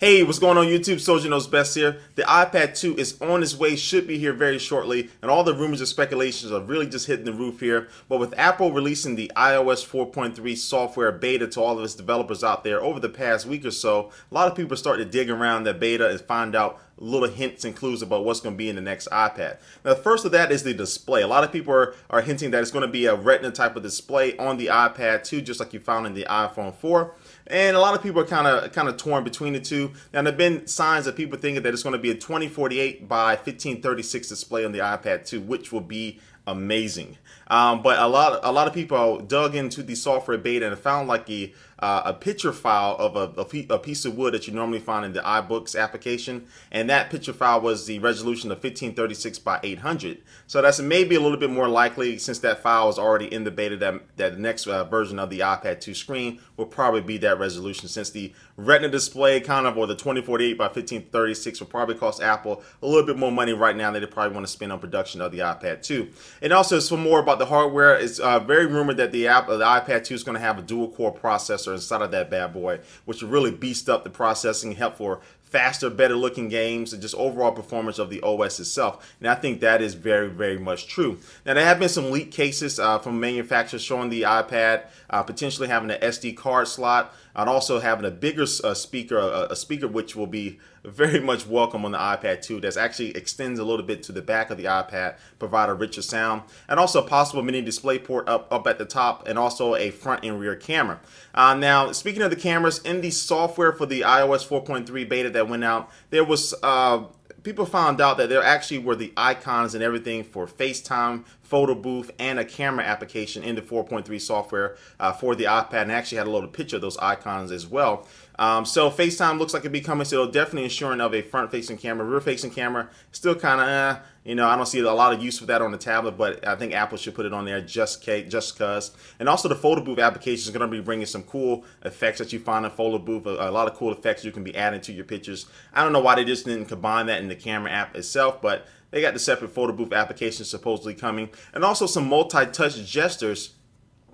Hey, what's going on YouTube? Soldier Knows Best here. The iPad 2 is on its way, should be here very shortly, and all the rumors and speculations are really just hitting the roof here. But with Apple releasing the iOS 4.3 software beta to all of its developers out there over the past week or so, a lot of people starting to dig around that beta and find out little hints and clues about what's going to be in the next iPad. Now, the first of that is the display. A lot of people are, are hinting that it's going to be a retina type of display on the iPad 2, just like you found in the iPhone 4. And a lot of people are kind of kind of torn between the two. Now, there have been signs of people thinking that it's going to be a 2048 by 1536 display on the iPad 2, which will be amazing. Um, but a lot a lot of people dug into the software beta and found like a uh, a picture file of a, a, piece of wood that you normally find in the iBooks application, and that picture file was the resolution of 1536 by 800. So that's maybe a little bit more likely since that file is already in the beta that, that the next uh, version of the iPad 2 screen will probably be that resolution since the Retina display kind of or the 2048 by 1536 will probably cost Apple a little bit more money right now than they probably want to spend on production of the iPad 2. And also some more about the hardware. It's uh, very rumored that the, app, the iPad 2 is going to have a dual core processor inside of that bad boy, which will really beast up the processing, help for faster, better looking games, and just overall performance of the OS itself. And I think that is very, very much true. Now, there have been some leak cases uh, from manufacturers showing the iPad uh, potentially having an SD card slot and also having a bigger uh, speaker, a, speaker which will be very much welcome on the iPad 2 that actually extends a little bit to the back of the iPad, provide a richer sound, and also a possible mini display port up, up at the top, and also a front and rear camera. Uh, now, speaking of the cameras, in the software for the iOS 4.3 beta that went out, there was uh, people found out that there actually were the icons and everything for FaceTime, photo booth, and a camera application in the 4.3 software uh, for the iPad, and actually had a little picture of those icons as well. Um, so FaceTime looks like it'll be coming, so definitely ensuring of a front-facing camera, rear-facing camera, still kind of, eh, you know, I don't see a lot of use for that on the tablet, but I think Apple should put it on there just just cause. And also the photo booth application is going to be bringing some cool effects that you find in photo booth, a, a, lot of cool effects you can be adding to your pictures. I don't know why they just didn't combine that in the camera app itself, but they got the separate photo booth application supposedly coming. And also some multi-touch gestures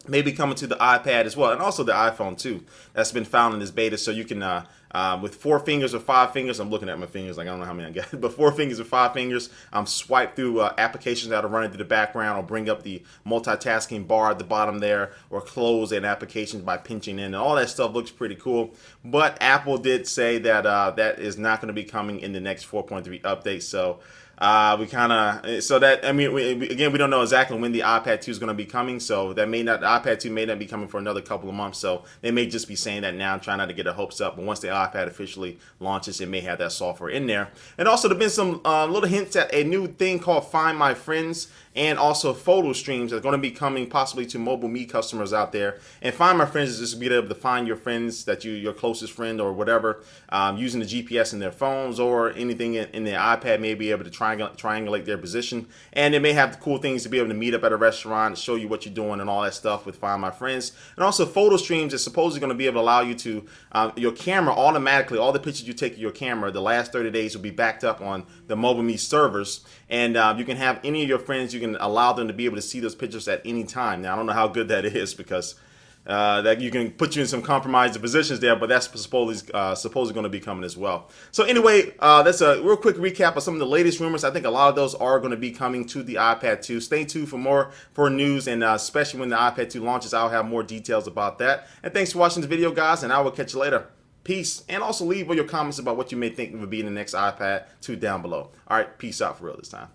maybe coming to the iPad as well, and also the iPhone too. That's been found in this beta, so you can uh, uh, with four fingers or five fingers. I'm looking at my fingers like I don't know how many I got, but four fingers or five fingers. I'm swipe through uh, applications that are running through the background, or bring up the multitasking bar at the bottom there, or close an application by pinching in, and all that stuff looks pretty cool. But Apple did say that uh, that is not going to be coming in the next 4.3 update, so. Uh, we kind of so that I mean we, again we don't know exactly when the iPad 2 is going to be coming, so that may not the iPad 2 may not be coming for another couple of months. So they may just be saying that now, trying not to get their hopes up. But once the iPad officially launches, it may have that software in there. And also there've been some uh, little hints at a new thing called Find My Friends and also photo streams that are going to be coming possibly to MobileMe customers out there. And Find My Friends is just be able to find your friends that you your closest friend or whatever um, using the GPS in their phones or anything in, in their iPad may be able to triangulate, triangulate their position. And it may have cool things to be able to meet up at a restaurant, show you what you're doing and all that stuff with Find My Friends. And also photo streams is supposedly going to be able to allow you to um, your camera automatically, all the pictures you take of your camera, the last 30 days will be backed up on the MobileMe servers. And uh, you can have any of your friends, you can allow them to be able to see those pictures at any time. Now, I don't know how good that is because uh, that you can put you in some compromised positions there, but that's supposedly, uh, supposedly going to be coming as well. So anyway, uh, that's a real quick recap of some of the latest rumors. I think a lot of those are going to be coming to the iPad 2. Stay tuned for more for news, and uh, especially when the iPad 2 launches, I'll have more details about that. And thanks for watching this video, guys, and I will catch you later. Peace. And also leave all your comments about what you may think would be in the next iPad 2 down below. All right, peace out for real this time.